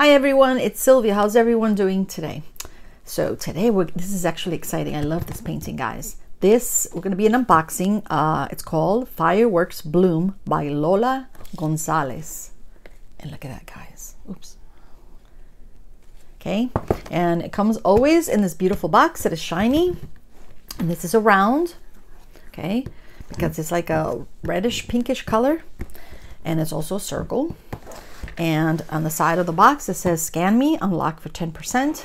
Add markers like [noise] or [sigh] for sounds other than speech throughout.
Hi everyone, it's Sylvia. How's everyone doing today? So today we're this is actually exciting. I love this painting, guys. This we're gonna be an unboxing. Uh, it's called Fireworks Bloom by Lola Gonzalez. And look at that, guys. Oops. Okay, and it comes always in this beautiful box that is shiny. And this is a round, okay, because it's like a reddish pinkish color. And it's also a circle. And on the side of the box, it says scan me, unlock for 10%.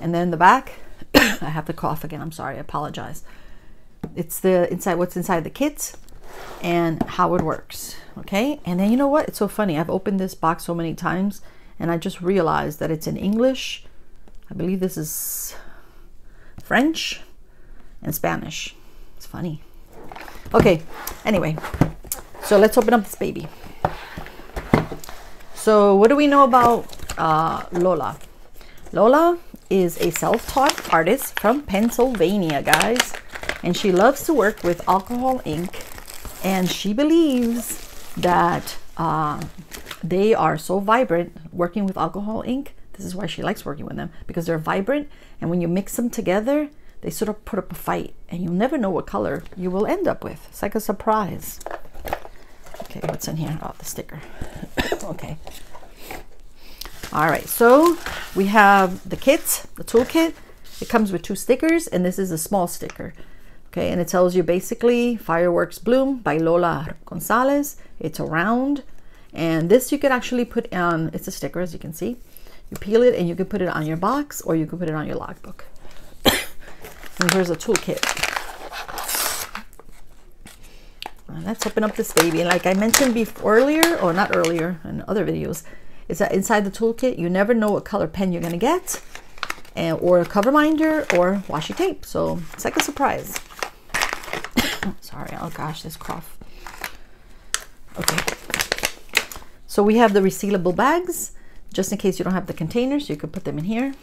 And then the back, [coughs] I have to cough again. I'm sorry, I apologize. It's the inside, what's inside the kit and how it works. Okay. And then you know what? It's so funny. I've opened this box so many times and I just realized that it's in English. I believe this is French and Spanish. It's funny. Okay. Anyway, so let's open up this baby. So what do we know about uh, Lola? Lola is a self-taught artist from Pennsylvania, guys. And she loves to work with alcohol ink. And she believes that uh, they are so vibrant working with alcohol ink. This is why she likes working with them because they're vibrant. And when you mix them together, they sort of put up a fight. And you'll never know what color you will end up with. It's like a surprise. Okay, what's in here? Oh, the sticker. [coughs] okay. All right, so we have the kit, the toolkit. It comes with two stickers, and this is a small sticker. Okay, and it tells you basically Fireworks Bloom by Lola Gonzalez. It's a round, and this you could actually put on, it's a sticker as you can see. You peel it and you can put it on your box or you can put it on your logbook. [coughs] and here's a toolkit. Let's open up this baby. And like I mentioned before earlier, or not earlier in other videos, is that inside the toolkit, you never know what color pen you're gonna get, and, or a cover minder or washi tape. So it's like a surprise. [coughs] Sorry, oh gosh, this cough. Okay. So we have the resealable bags, just in case you don't have the containers, you could put them in here.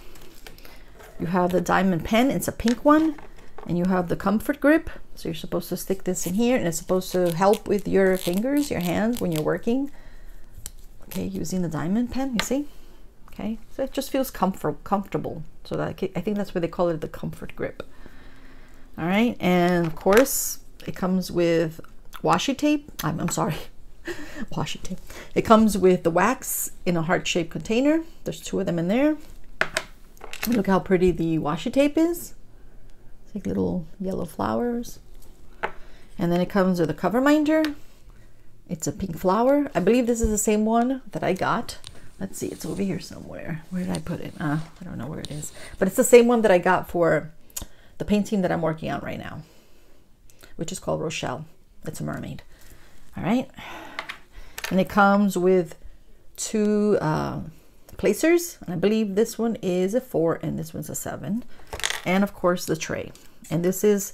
You have the diamond pen, it's a pink one and you have the comfort grip. So you're supposed to stick this in here and it's supposed to help with your fingers your hands when you're working. Okay using the diamond pen you see? Okay so it just feels comfort comfortable. So that I think that's why they call it the comfort grip. All right and of course it comes with washi tape. I'm, I'm sorry [laughs] washi tape. It comes with the wax in a heart-shaped container. There's two of them in there. Look how pretty the washi tape is it's like little yellow flowers. And then it comes with a cover minder. It's a pink flower. I believe this is the same one that I got. Let's see, it's over here somewhere. Where did I put it? Uh, I don't know where it is. But it's the same one that I got for the painting that I'm working on right now, which is called Rochelle. It's a mermaid. All right. And it comes with two uh, placers. And I believe this one is a four and this one's a seven and of course the tray. And this is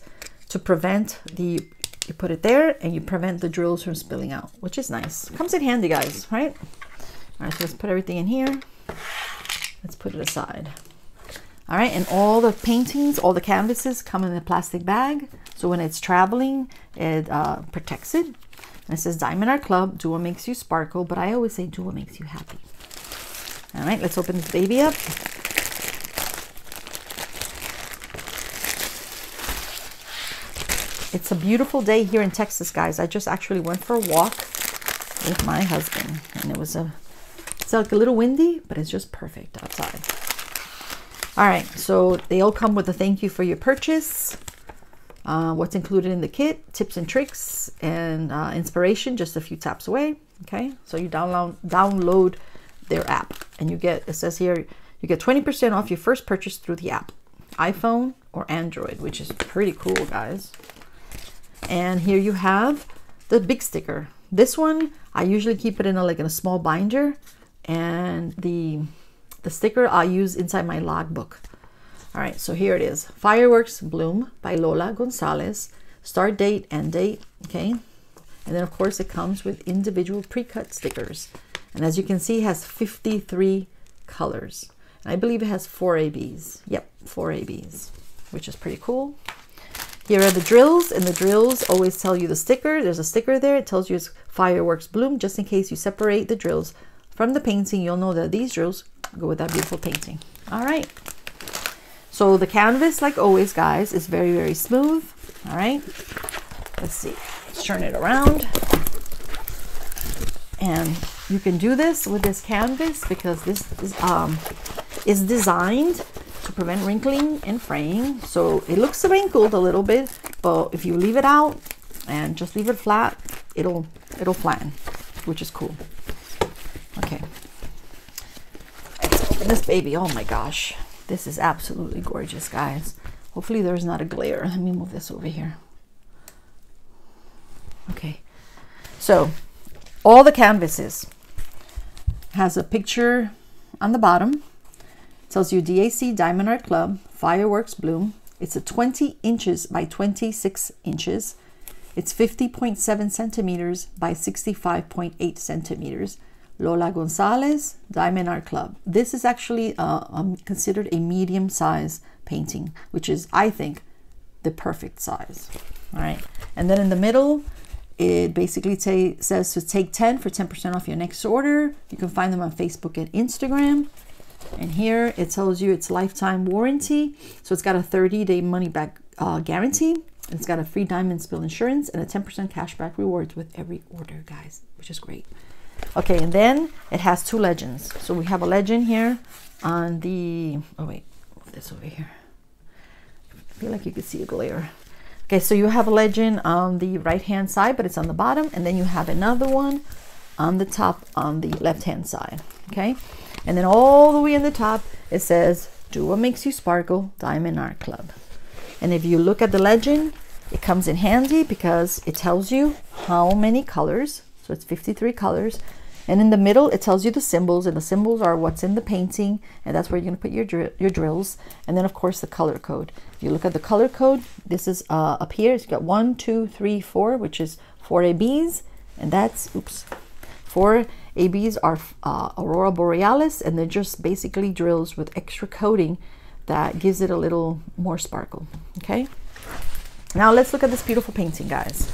to prevent the, you put it there and you prevent the drills from spilling out, which is nice. Comes in handy, guys, right? All right, so let's put everything in here. Let's put it aside. All right, and all the paintings, all the canvases come in a plastic bag. So when it's traveling, it uh, protects it. And it says Diamond Art Club, do what makes you sparkle, but I always say do what makes you happy. All right, let's open this baby up. It's a beautiful day here in Texas, guys. I just actually went for a walk with my husband, and it was a, it's like a little windy, but it's just perfect outside. All right, so they all come with a thank you for your purchase. Uh, what's included in the kit, tips and tricks, and uh, inspiration just a few taps away. Okay, so you download download their app, and you get it says here you get 20% off your first purchase through the app, iPhone or Android, which is pretty cool, guys. And here you have the big sticker. This one, I usually keep it in a, like in a small binder and the, the sticker I use inside my logbook. All right, so here it is. Fireworks Bloom by Lola Gonzalez. Start date, end date, okay? And then of course it comes with individual pre-cut stickers. And as you can see, it has 53 colors. And I believe it has four ABs. Yep, four ABs, which is pretty cool. Here are the drills, and the drills always tell you the sticker. There's a sticker there. It tells you it's fireworks bloom, just in case you separate the drills from the painting, you'll know that these drills go with that beautiful painting. All right. So the canvas, like always, guys, is very, very smooth. All right. Let's see. Let's turn it around. And you can do this with this canvas because this is, um, is designed to prevent wrinkling and fraying. So it looks wrinkled a little bit, but if you leave it out and just leave it flat, it'll it'll flatten, which is cool. Okay. This baby. Oh my gosh. This is absolutely gorgeous, guys. Hopefully there's not a glare. Let me move this over here. Okay. So all the canvases has a picture on the bottom. Tells you DAC Diamond Art Club Fireworks Bloom. It's a 20 inches by 26 inches. It's 50.7 centimeters by 65.8 centimeters. Lola Gonzalez, Diamond Art Club. This is actually uh, um, considered a medium size painting, which is, I think, the perfect size. All right. And then in the middle, it basically says to take 10 for 10% off your next order. You can find them on Facebook and Instagram. And here it tells you it's lifetime warranty. So it's got a 30 day money back uh, guarantee. It's got a free diamond spill insurance and a 10% cashback rewards with every order, guys, which is great. Okay, and then it has two legends. So we have a legend here on the, oh wait, this over here. I feel like you could see a glare. Okay, so you have a legend on the right hand side, but it's on the bottom, and then you have another one on the top on the left hand side. Okay, and then all the way in the top it says, Do what makes you sparkle, Diamond Art Club. And if you look at the legend, it comes in handy because it tells you how many colors. So it's 53 colors. And in the middle, it tells you the symbols, and the symbols are what's in the painting, and that's where you're going to put your, dr your drills. And then, of course, the color code. If you look at the color code, this is uh, up here. It's got one, two, three, four, which is four ABs, and that's, oops, four ABs are uh, Aurora Borealis, and they're just basically drills with extra coating that gives it a little more sparkle, okay? Now let's look at this beautiful painting, guys.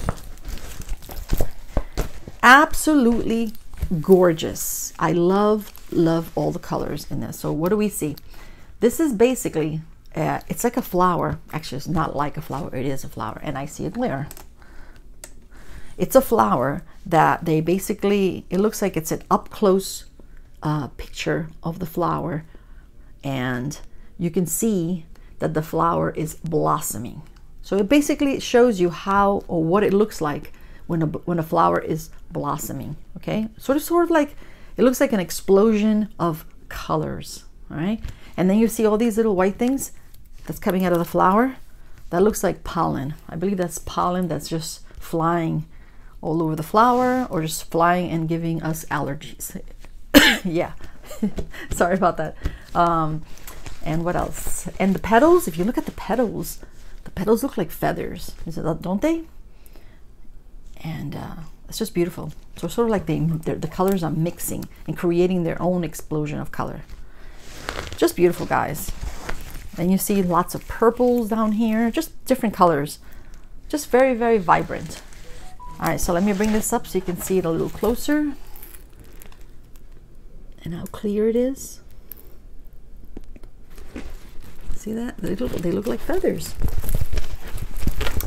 Absolutely gorgeous. I love, love all the colors in this. So what do we see? This is basically, uh, it's like a flower. Actually, it's not like a flower. It is a flower. And I see a glare. It's a flower that they basically, it looks like it's an up close uh, picture of the flower. And you can see that the flower is blossoming. So it basically shows you how or what it looks like when a, when a flower is blossoming, okay? Sort of, sort of like, it looks like an explosion of colors, all right? And then you see all these little white things that's coming out of the flower. That looks like pollen. I believe that's pollen that's just flying all over the flower or just flying and giving us allergies. [coughs] yeah, [laughs] sorry about that. Um, and what else? And the petals, if you look at the petals, the petals look like feathers, don't they? and uh, it's just beautiful. So sort of like they, the colors are mixing and creating their own explosion of color. Just beautiful, guys. And you see lots of purples down here, just different colors. Just very, very vibrant. All right, so let me bring this up so you can see it a little closer. And how clear it is. See that? They look, they look like feathers.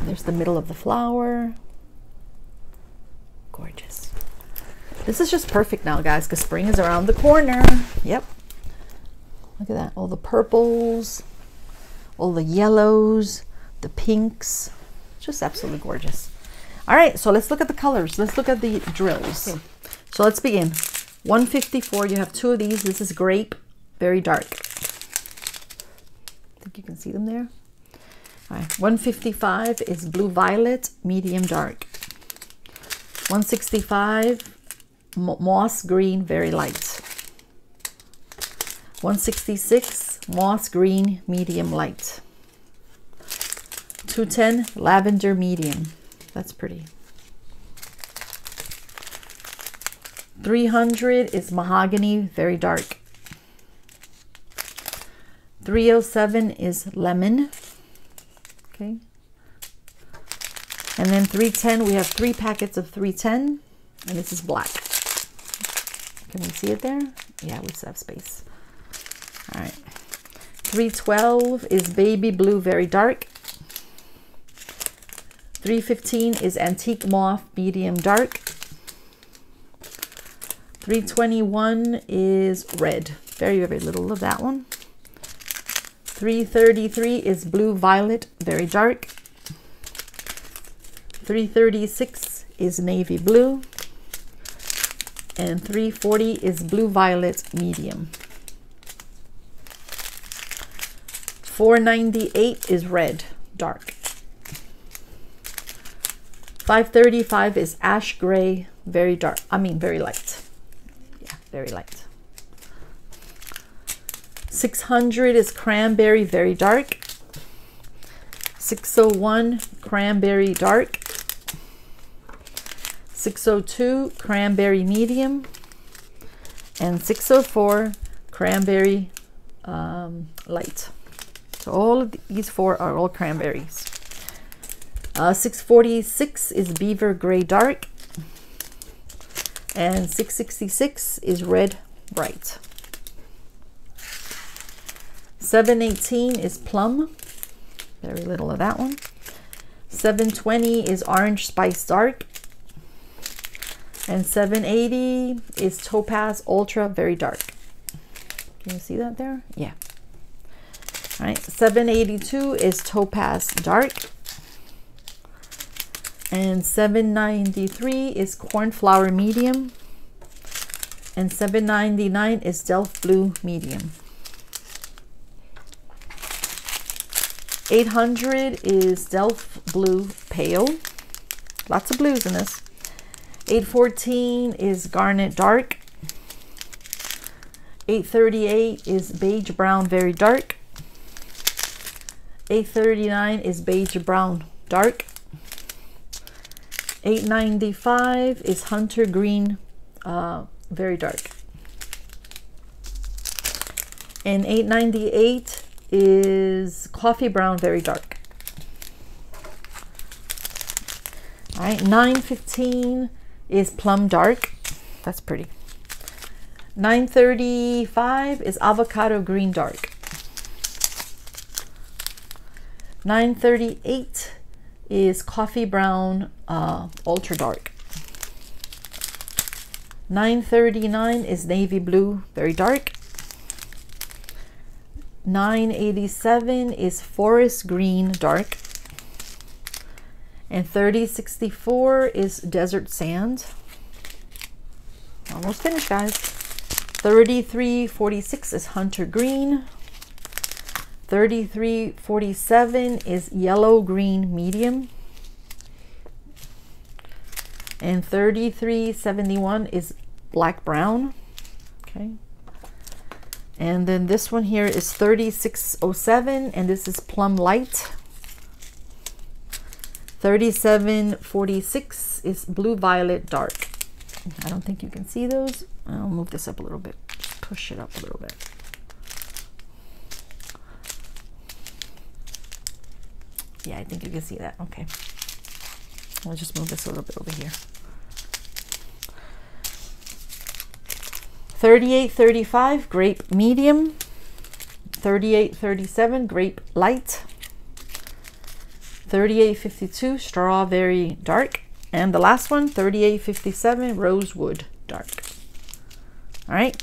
There's the middle of the flower. Gorgeous. This is just perfect now, guys, because spring is around the corner. Yep. Look at that. All the purples, all the yellows, the pinks. Just absolutely gorgeous. All right, so let's look at the colors. Let's look at the drills. Okay. So let's begin. 154, you have two of these. This is grape, very dark. I think you can see them there. All right, 155 is blue violet, medium dark. 165 moss green very light 166 moss green medium light 210 lavender medium that's pretty 300 is mahogany very dark 307 is lemon okay and then 310, we have three packets of 310, and this is black. Can we see it there? Yeah, we still have space. All right. 312 is baby blue, very dark. 315 is antique Mauve medium dark. 321 is red. Very, very little of that one. 333 is blue violet, very dark. 336 is navy blue. And 340 is blue violet, medium. 498 is red, dark. 535 is ash gray, very dark. I mean, very light. Yeah, very light. 600 is cranberry, very dark. 601, cranberry dark. 602, cranberry medium. And 604, cranberry um, light. So all of these four are all cranberries. Uh, 646 is beaver gray dark. And 666 is red bright. 718 is plum. Very little of that one. 720 is orange spice dark. And 780 is topaz ultra very dark. Can you see that there? Yeah. All right, 782 is topaz dark. And 793 is cornflower medium. And 799 is delft blue medium. 800 is Delft Blue Pale. Lots of blues in this. 814 is Garnet Dark. 838 is Beige Brown Very Dark. 839 is Beige Brown Dark. 895 is Hunter Green uh, Very Dark. And 898 is coffee brown, very dark. All right, 915 is plum dark. That's pretty. 935 is avocado green dark. 938 is coffee brown uh, ultra dark. 939 is navy blue, very dark. 987 is forest green dark and 3064 is desert sand almost finished guys 3346 is hunter green 3347 is yellow green medium and 3371 is black brown okay and then this one here is 3607 and this is plum light. 3746 is blue violet dark. I don't think you can see those. I'll move this up a little bit. Push it up a little bit. Yeah, I think you can see that. Okay. I'll just move this a little bit over here. 3835 grape medium 3837 grape light 3852 strawberry dark and the last one 3857 rosewood dark all right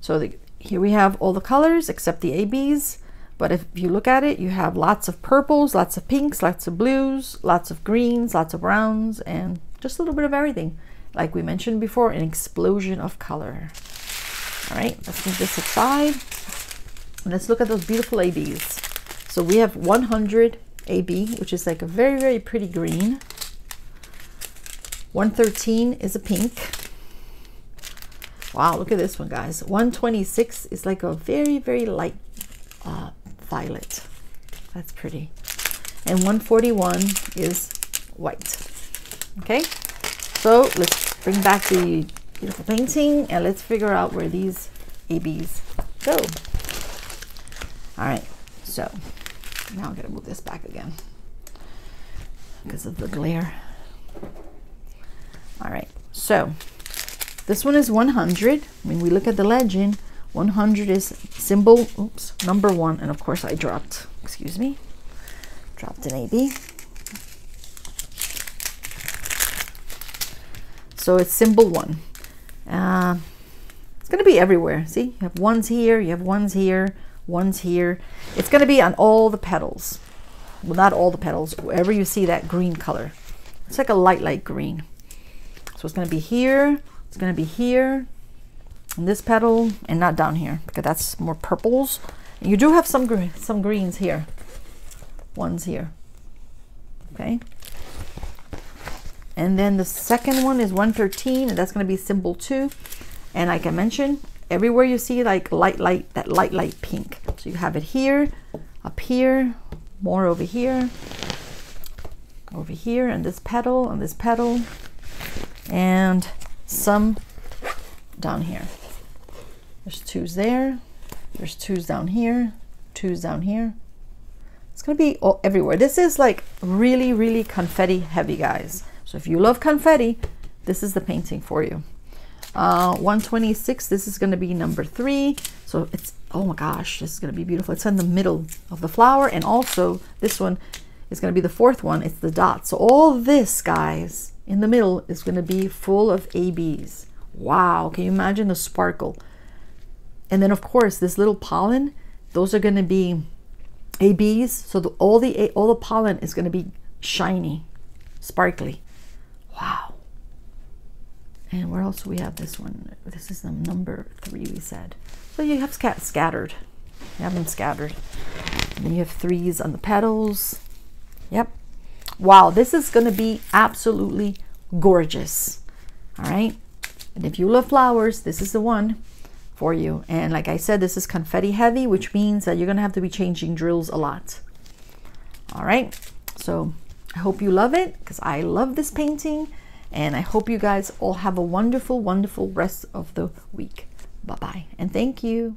so the, here we have all the colors except the abs but if you look at it you have lots of purples lots of pinks lots of blues lots of greens lots of browns and just a little bit of everything like we mentioned before an explosion of color all right, let's move this aside. Let's look at those beautiful ABs. So we have 100 AB, which is like a very, very pretty green. 113 is a pink. Wow, look at this one, guys. 126 is like a very, very light uh, violet. That's pretty. And 141 is white. Okay, so let's bring back the beautiful painting and let's figure out where these ABs go. All right, so now I'm gonna move this back again because of the glare. All right, so This one is 100. When we look at the legend, 100 is symbol, oops, number one. And of course I dropped, excuse me, dropped an AB. So it's symbol one. Uh, it's going to be everywhere. See, you have ones here, you have ones here, ones here. It's going to be on all the petals. Well, not all the petals, wherever you see that green color. It's like a light, light green. So it's going to be here, it's going to be here, this petal, and not down here, because that's more purples. You do have some, some greens here. Ones here. Okay. And then the second one is 113, and that's going to be symbol 2. And like I mentioned, everywhere you see like light, light, that light, light pink. So you have it here, up here, more over here, over here, and this petal, and this petal, and some down here. There's twos there, there's twos down here, twos down here. It's going to be all, everywhere. This is like really, really confetti heavy, guys. So if you love confetti, this is the painting for you. Uh, 126, this is going to be number three. So it's, oh my gosh, this is going to be beautiful. It's in the middle of the flower. And also this one is going to be the fourth one. It's the dot. So all this, guys, in the middle is going to be full of ABs. Wow. Can you imagine the sparkle? And then, of course, this little pollen, those are going to be ABs. So the, all the all the pollen is going to be shiny, sparkly. Wow. And where else do we have this one? This is the number three we said. So you have scat scattered. You have them scattered. And then you have threes on the petals. Yep. Wow, this is going to be absolutely gorgeous. All right. And if you love flowers, this is the one for you. And like I said, this is confetti heavy, which means that you're going to have to be changing drills a lot. All right. So I hope you love it because I love this painting. And I hope you guys all have a wonderful, wonderful rest of the week. Bye-bye. And thank you.